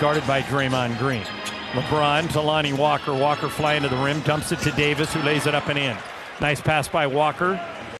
guarded by Draymond Green. LeBron to Lonnie Walker. Walker flying to the rim, dumps it to Davis, who lays it up and in. Nice pass by Walker.